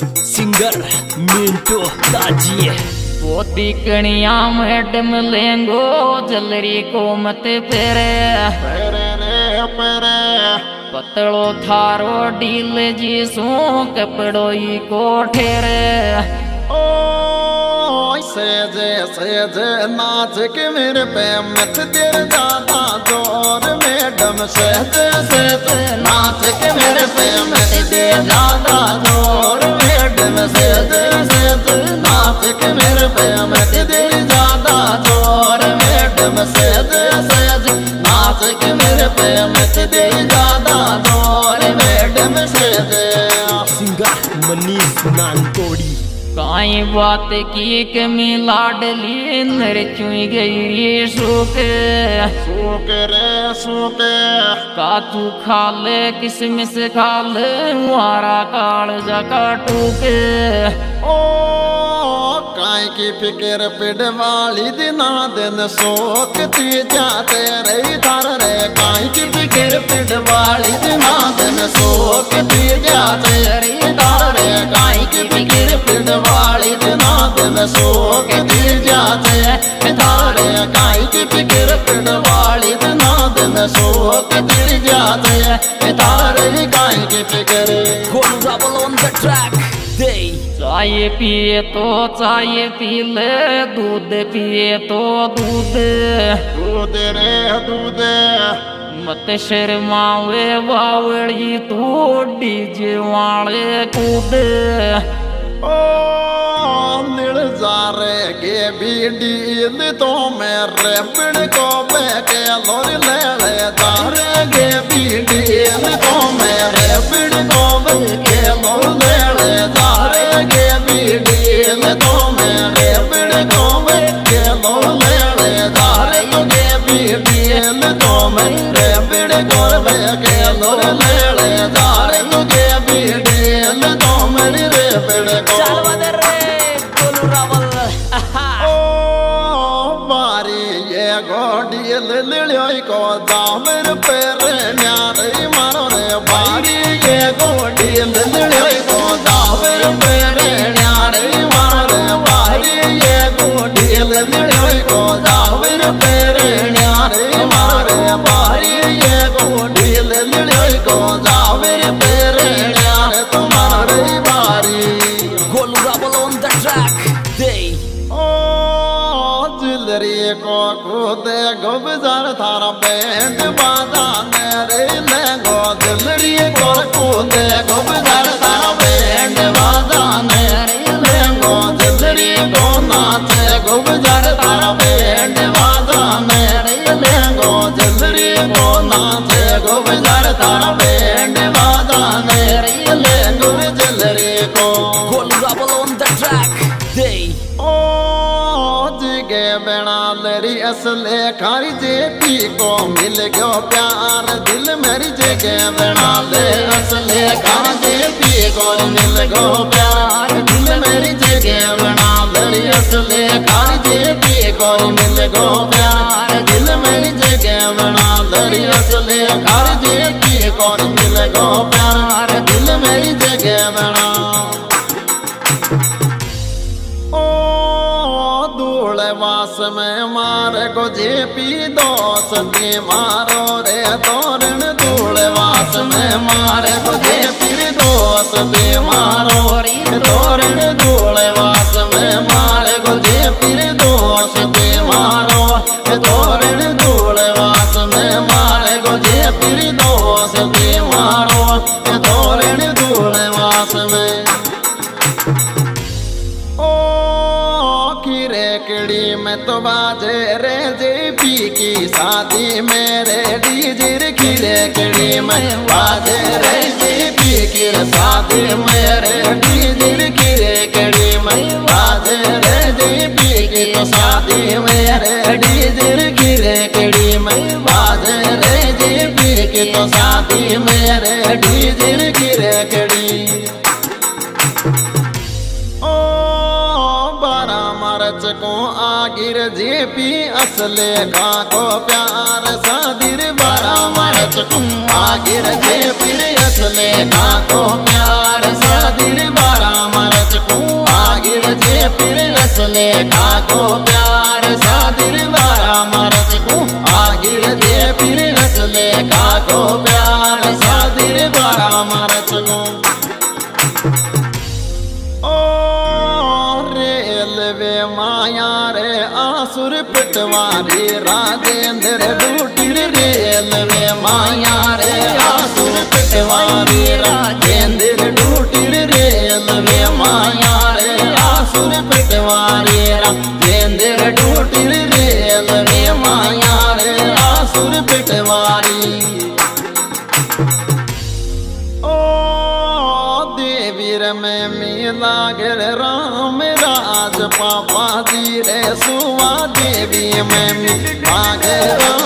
Singer Mintu ताजी पोती कणिया madam लेंगो जलरी को मत फेरे पतलो थारो डील जी सू कपड़ोई को ठेरे। सेज सेज नाच के मेरे पे मत देर ज़्यादा ज़ोर मैडम सेज सेज नाच के मेरे पे के मेरे पे मत देर ज़्यादा ज़ोर मैडम सेज सेज नाच के मेरे पे मत दे ज़्यादा ज़ोर मैडम सेज सिंगर मनीष नानकोड़ी काई बात की कमी लाडली नर चुई गई सुख। सुख रे सुख। का खा ले किसमिस खा ले मुहारा काल जका टूके। ओ काय की फ़िक्र पिड वाली दिना दिन सोकती जाते रही धर रे काय की फ़िक्र पिड वाली दिना दिन सोकती जाते रही धर रे काय की फ़िक्र पिड वाली दिना दिन सोकती चाय पिए तो चाय पी ले दूध पिए तो दूध। दूध रे दूध। मत शर्मावे बावड़ी तू डीजे वाले कूद। ओ निड़ जा रे गे बीडी तो मेरे पिड़ को बेके लोर ले ले जा रे गे बीडी तो मेरे पिड़ को बेके ये गोडी लिलियोई को दामर पेर न्यारे मारो रे बारी ये गोडी लिलियोई को दामर पेर न्यारे जिलरी को कूदे गुबजार थारा बैंड बाजा लरी असले खारी जेपी को मिल गयो प्यार, दिल मेरी जगह बना ले असले खारी जेपी को मिल गयो प्यार, दिल मेरी जगह बना ले असले खारी जेपी को मिल गयो प्यार, दिल मेरी जगह बना ले असले खारी को जेपी दोस्ती मारो रे, तोरण धूल वास में मारे। मार को जेपी दोस्ती मारो रे, तोरण धूल वास में मारे। मार को जेपी दोस्ती मारो रे, तोरण धूल वास में मारे। मार को जेपी दोस्ती मारो रे, तोरण धूल वास में। ओ खीरे कड़ी में तो बाजे की शादी मेरे डीजर की कड़ी में वादे रही पी की शादी मेरे डीजर खीरे कड़ी में वादे रही जेपी की के शादी मेरे डीजर की कड़ी मैं बाजे सुलेखा को प्यार, सादिर बारा मरच कुम्मा गिर जे फिर असलेखा को प्यार, सादिर बारा मरच कुम्मा गिर जे फिर असलेखा को प्यार, सादिर बारा मरच कुम्मा गिर जे फिर असलेखा को प्यार। गिर राम राज पापा जी रे सुवा देवी में मिला गिर राम।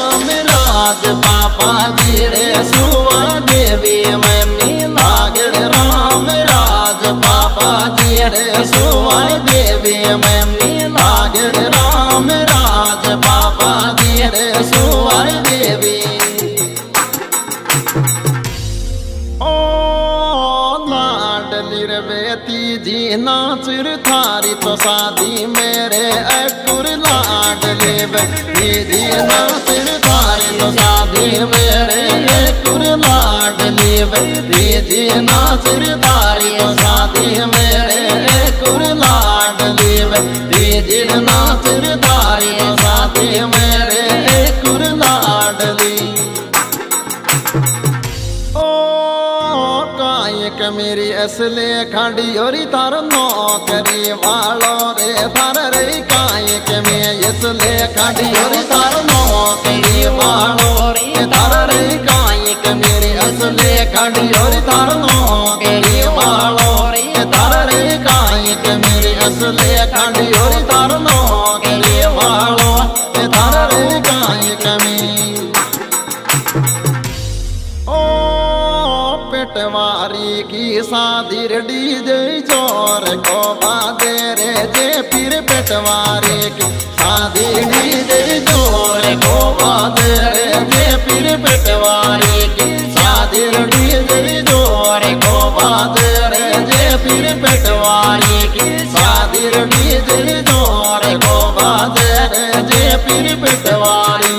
लाडली रे बेटी जी नाचिर थारी तो शादी मेरे अकुर लाडली बेटी जी नाचिर थारी तो शादी मेरे अकुर लाडली बेटी जी नाचिर थारी तो शादी मेरे अकुर लाडली बेटी जी नाचिर कायक मेरी असले खड़ी और तार नौकरी वालो रे थार रे कायक में इसले खड़ी और तार नौकरी वालो रे थार रे कायक मेरी असले खड़ी और तार नौकरी वालो रे थार रे कायक मेरी असले खड़ी और तार नौकरी पेटवारी की शादी डीजे ज़ोर को बादे रे जे फिर पेटवारी की शादी डीजे ज़ोर को बादे रे जे फिर पेटवारी की शादी डीजे ज़ोर को बादे रे जे फिर पेटवारी की शादी डीजे ज़ोर को बादे रे जे फिर पेटवारी।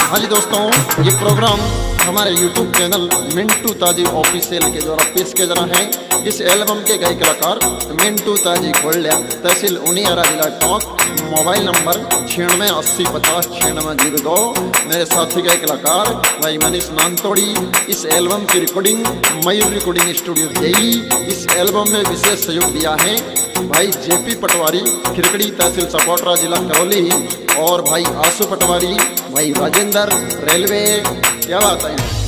हाँ जी दोस्तों ये प्रोग्राम हमारे YouTube चैनल मिंटू ताजी ऑफिशियल के द्वारा पेश किया जा रहा है। इस एल्बम के गायक कलाकार मिंटू ताजी कोल्या तहसील उनियारा जिला टोंक मोबाइल नंबर छियानवे अस्सी पचास छियानवे ज़ीरो दो। मेरे साथी गायक कलाकार भाई मनीष नानतोड़ी, इस एल्बम की रिकॉर्डिंग मयूर रिकॉर्डिंग स्टूडियो यही इस एल्बम में विशेष सहयोग दिया है। भाई जेपी पटवारी, खिरकड़ी तहसील सपोटरा जिला करौली, और भाई आशु पटवारी, भाई राजेंद्र, रेलवे, क्या बात है?